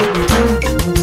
¡Gracias!